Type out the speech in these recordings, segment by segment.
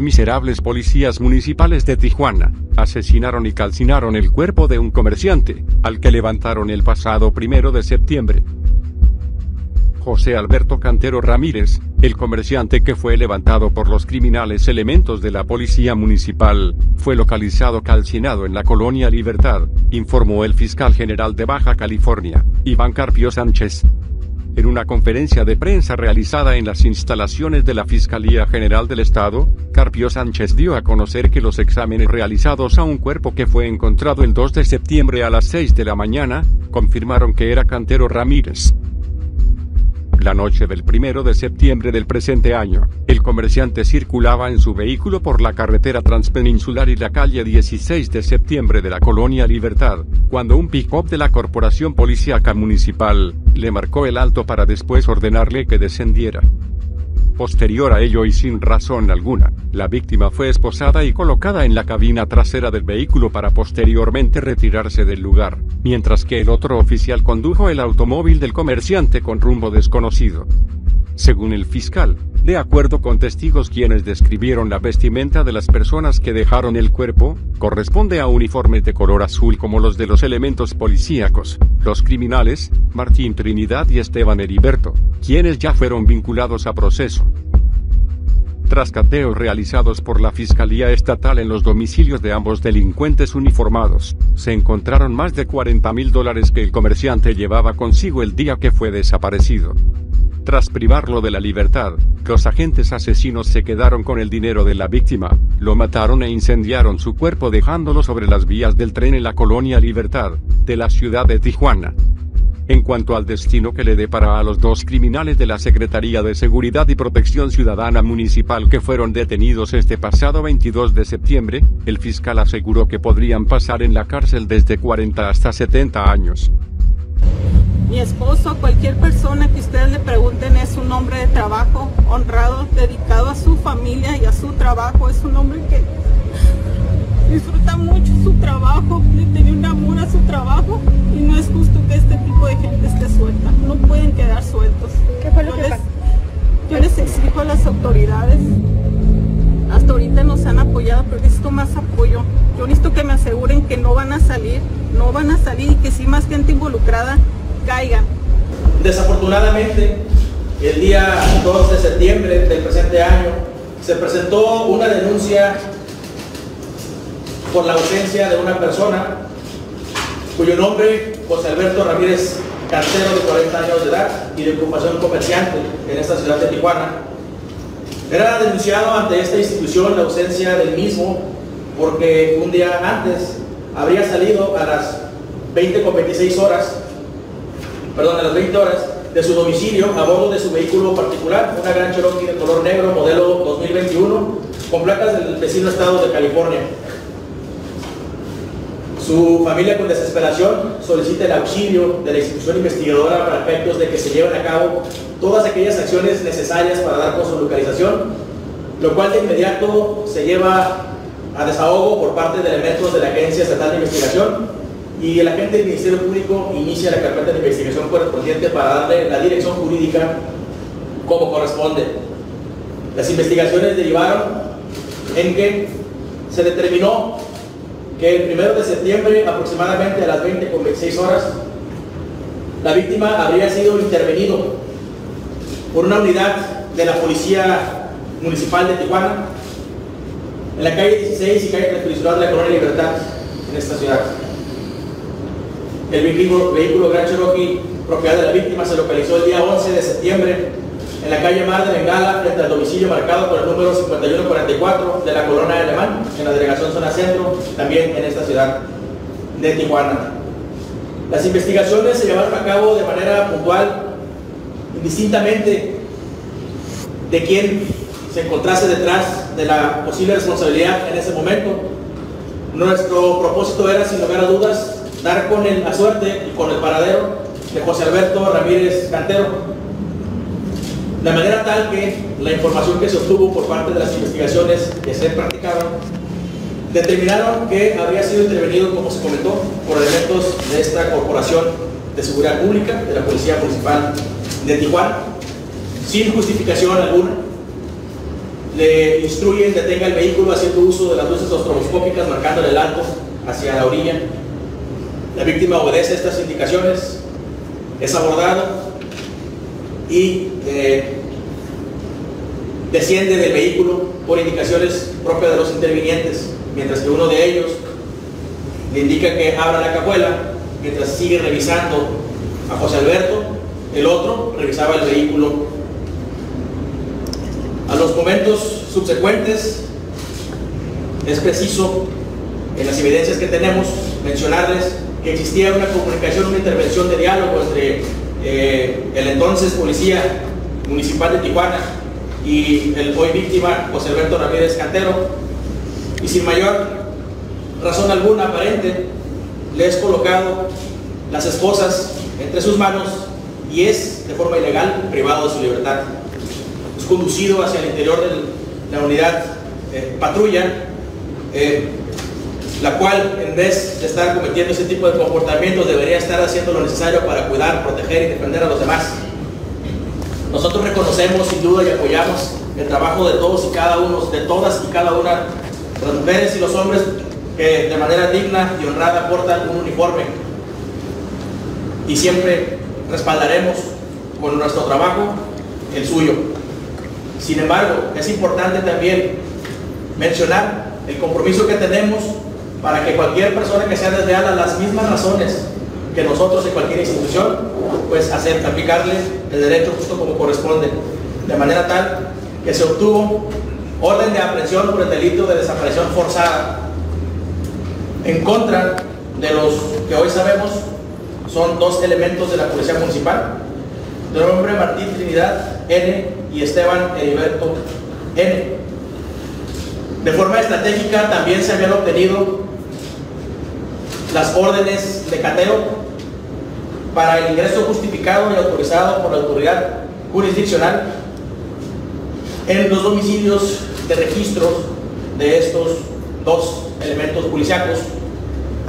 miserables policías municipales de Tijuana asesinaron y calcinaron el cuerpo de un comerciante, al que levantaron el pasado primero de septiembre. José Alberto Cantero Ramírez, el comerciante que fue levantado por los criminales elementos de la policía municipal, fue localizado calcinado en la colonia Libertad, informó el fiscal general de Baja California, Iván Carpio Sánchez. En una conferencia de prensa realizada en las instalaciones de la Fiscalía General del Estado, Carpio Sánchez dio a conocer que los exámenes realizados a un cuerpo que fue encontrado el 2 de septiembre a las 6 de la mañana, confirmaron que era Cantero Ramírez. La noche del primero de septiembre del presente año, el comerciante circulaba en su vehículo por la carretera transpeninsular y la calle 16 de septiembre de la colonia Libertad, cuando un pick-up de la Corporación Policíaca Municipal le marcó el alto para después ordenarle que descendiera. Posterior a ello y sin razón alguna, la víctima fue esposada y colocada en la cabina trasera del vehículo para posteriormente retirarse del lugar, mientras que el otro oficial condujo el automóvil del comerciante con rumbo desconocido. Según el fiscal, de acuerdo con testigos quienes describieron la vestimenta de las personas que dejaron el cuerpo, corresponde a uniformes de color azul como los de los elementos policíacos, los criminales, Martín Trinidad y Esteban Heriberto, quienes ya fueron vinculados a proceso. Tras cateos realizados por la Fiscalía Estatal en los domicilios de ambos delincuentes uniformados, se encontraron más de 40 mil dólares que el comerciante llevaba consigo el día que fue desaparecido. Tras privarlo de la libertad, los agentes asesinos se quedaron con el dinero de la víctima, lo mataron e incendiaron su cuerpo dejándolo sobre las vías del tren en la colonia Libertad, de la ciudad de Tijuana. En cuanto al destino que le depara a los dos criminales de la Secretaría de Seguridad y Protección Ciudadana Municipal que fueron detenidos este pasado 22 de septiembre, el fiscal aseguró que podrían pasar en la cárcel desde 40 hasta 70 años. Esposo, cualquier persona que ustedes le pregunten, es un hombre de trabajo, honrado, dedicado a su familia y a su trabajo. Es un hombre que disfruta mucho su trabajo, le tiene un amor a su trabajo y no es justo que este tipo de gente esté suelta. No pueden quedar sueltos. ¿Qué fue lo yo que les, pasó? yo les exijo a las autoridades. Hasta ahorita nos han apoyado, pero necesito más apoyo. Yo necesito que me aseguren que no van a salir, no van a salir y que si más gente involucrada caigan. Desafortunadamente, el día 2 de septiembre del presente año, se presentó una denuncia por la ausencia de una persona cuyo nombre, José Alberto Ramírez Cantero, de 40 años de edad y de ocupación comerciante en esta ciudad de Tijuana, era denunciado ante esta institución la ausencia del mismo porque un día antes habría salido a las 20 con 26 horas perdón, a las 20 horas de su domicilio a bordo de su vehículo particular, una gran Cherokee de color negro, modelo 2021, con placas del vecino estado de California. Su familia con desesperación solicita el auxilio de la institución investigadora para efectos de que se lleven a cabo todas aquellas acciones necesarias para dar con su localización, lo cual de inmediato se lleva a desahogo por parte de elementos de la Agencia Estatal de Investigación y el agente del Ministerio Público inicia la carpeta de investigación correspondiente para darle la dirección jurídica como corresponde. Las investigaciones derivaron en que se determinó que el 1 de septiembre, aproximadamente a las 20 con 26 horas, la víctima habría sido intervenido por una unidad de la Policía Municipal de Tijuana en la calle 16 y calle Transpeninsular de la Colonia Libertad en esta ciudad. El vehículo, vehículo Gran Cherokee propiedad de la víctima se localizó el día 11 de septiembre en la calle Mar de Bengala frente al domicilio marcado por el número 5144 de la Colonia Alemán en la delegación Zona Centro, también en esta ciudad de Tijuana. Las investigaciones se llevaron a cabo de manera puntual, indistintamente de quién se encontrase detrás de la posible responsabilidad en ese momento. Nuestro propósito era, sin lugar a dudas, dar con el- la suerte y con el paradero de José Alberto Ramírez Cantero. De manera tal que la información que se obtuvo por parte de las investigaciones que se practicaron determinaron que habría sido intervenido, como se comentó, por elementos de esta Corporación de Seguridad Pública, de la Policía Municipal de Tijuana, sin justificación alguna, le instruyen, detenga el vehículo haciendo uso de las luces estroboscópicas marcando el alto hacia la orilla. La víctima obedece estas indicaciones, es abordado y eh, desciende del vehículo por indicaciones propias de los intervinientes, mientras que uno de ellos le indica que abra la cajuela, mientras sigue revisando a José Alberto, el otro revisaba el vehículo. A los momentos subsecuentes es preciso, en las evidencias que tenemos, mencionarles que existía una comunicación, una intervención de diálogo entre eh, el entonces policía municipal de Tijuana y el hoy víctima José Alberto Ramírez Cantero y sin mayor razón alguna aparente le es colocado las esposas entre sus manos y es de forma ilegal privado de su libertad. Es conducido hacia el interior de la unidad eh, patrulla, eh, la cual en vez de estar cometiendo ese tipo de comportamientos debería estar haciendo lo necesario para cuidar, proteger y defender a los demás. Nosotros reconocemos sin duda y apoyamos el trabajo de todos y cada uno, de todas y cada una de las mujeres y los hombres que de manera digna y honrada portan un uniforme. Y siempre respaldaremos con nuestro trabajo el suyo. Sin embargo, es importante también mencionar el compromiso que tenemos para que cualquier persona que sea desleal a las mismas razones que nosotros en cualquier institución, pues hacer, aplicarle el derecho justo como corresponde, de manera tal que se obtuvo orden de aprehensión por el delito de desaparición forzada en contra de los que hoy sabemos son dos elementos de la Policía Municipal, de nombre Martín Trinidad N y Esteban Heriberto N. De forma estratégica también se habían obtenido las órdenes de cateo para el ingreso justificado y autorizado por la autoridad jurisdiccional en los domicilios de registros de estos dos elementos policíacos,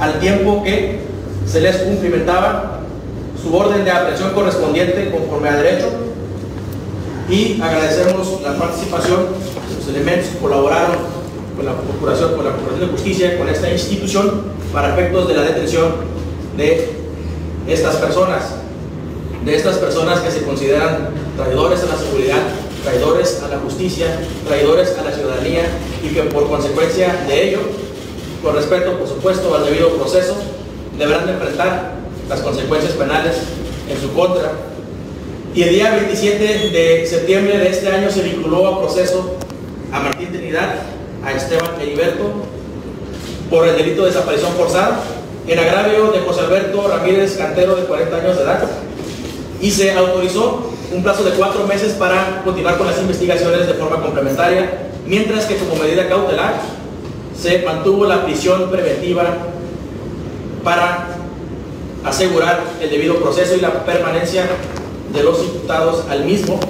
al tiempo que se les cumplimentaba su orden de aprehensión correspondiente conforme a derecho. Y agradecemos la participación de los elementos que colaboraron con la Procuración, con la Procuración de Justicia, con esta institución para efectos de la detención de estas personas, de estas personas que se consideran traidores a la seguridad, traidores a la justicia, traidores a la ciudadanía y que por consecuencia de ello, con respeto por supuesto al debido proceso, deberán enfrentar las consecuencias penales en su contra. Y el día 27 de septiembre de este año se vinculó a proceso a Martín Trinidad, a Esteban Heriberto, por el delito de desaparición forzada, en agravio de José Alberto Ramírez Cantero, de 40 años de edad, y se autorizó un plazo de cuatro meses para continuar con las investigaciones de forma complementaria, mientras que como medida cautelar se mantuvo la prisión preventiva para asegurar el debido proceso y la permanencia de los imputados al mismo,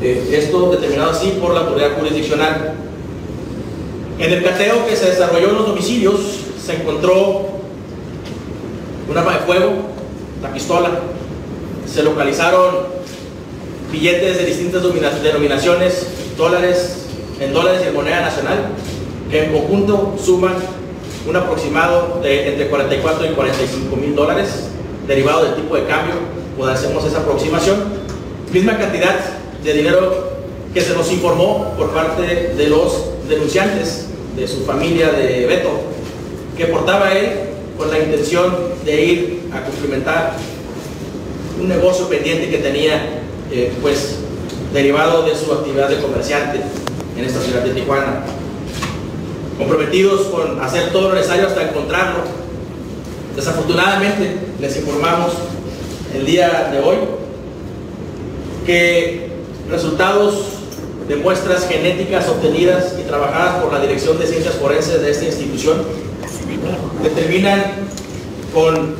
eh, esto determinado así por la autoridad jurisdiccional. En el cateo que se desarrolló en los domicilios se encontró un arma de fuego, la pistola, se localizaron billetes de distintas denominaciones, dólares, en dólares y en moneda nacional, que en conjunto suman un aproximado de entre 44 y 45 mil dólares, derivado del tipo de cambio, pues hacemos esa aproximación. Misma cantidad de dinero que se nos informó por parte de los denunciantes, de su familia de Beto, que portaba él con la intención de ir a cumplimentar un negocio pendiente que tenía, eh, pues, derivado de su actividad de comerciante en esta ciudad de Tijuana comprometidos con hacer todo lo necesario hasta encontrarlo. Desafortunadamente, les informamos el día de hoy que resultados de muestras genéticas obtenidas y trabajadas por la Dirección de Ciencias Forenses de esta institución determinan con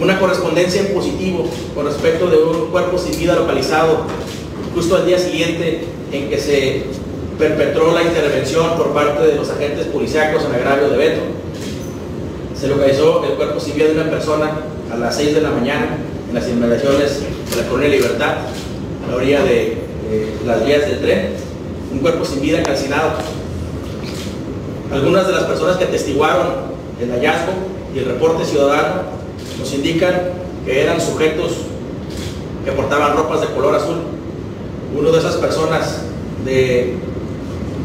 una correspondencia en positivo con respecto de un cuerpo sin vida localizado justo al día siguiente en que se perpetró la intervención por parte de los agentes policíacos en agravio de Beto. Se localizó el cuerpo civil de una persona a las 6 de la mañana en las inmediaciones de la Colonia Libertad, a la orilla de eh, las vías del tren, un cuerpo sin vida calcinado. Algunas de las personas que atestiguaron el hallazgo y el reporte ciudadano nos indican que eran sujetos que portaban ropas de color azul. Uno de esas personas de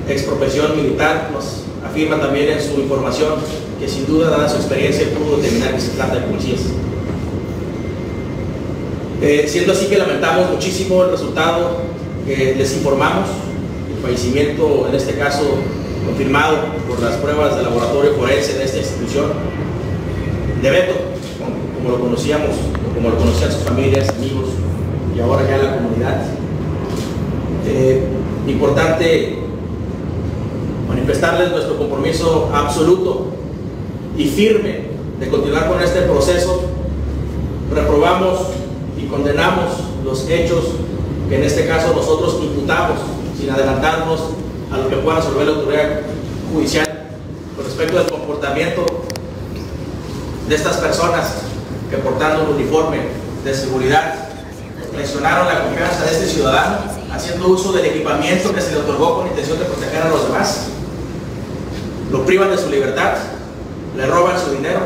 expropiación militar nos afirma también en su información que sin duda, dada su experiencia, pudo determinar que se trata de policías. Eh, siendo así que lamentamos muchísimo el resultado que les informamos, el fallecimiento, en este caso, confirmado por las pruebas de laboratorio forense de esta institución, de Beto, como lo conocíamos, como lo conocían sus familias, amigos y ahora ya la comunidad. Eh, importante manifestarles nuestro compromiso absoluto y firme de continuar con este proceso. Reprobamos y condenamos los hechos que en este caso nosotros imputamos sin adelantarnos a lo que pueda resolver la autoridad judicial con respecto al comportamiento de estas personas que portando un uniforme de seguridad traicionaron la confianza de este ciudadano haciendo uso del equipamiento que se le otorgó con intención de proteger a los demás. Lo privan de su libertad, le roban su dinero,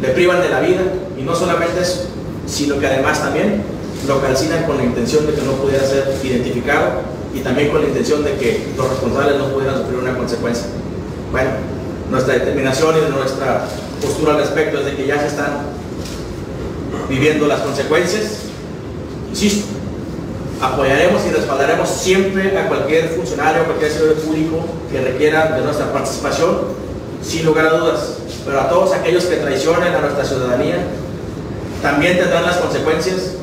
le privan de la vida y no solamente eso, sino que además también lo calcinan con la intención de que no pudiera ser identificado y también con la intención de que los responsables no pudieran sufrir una consecuencia. Bueno, nuestra determinación y nuestra postura al respecto es de que ya se están viviendo las consecuencias. Insisto, apoyaremos y respaldaremos siempre a cualquier funcionario, a cualquier servidor público que requiera de nuestra participación, sin lugar a dudas. Pero a todos aquellos que traicionen a nuestra ciudadanía, también tendrán las consecuencias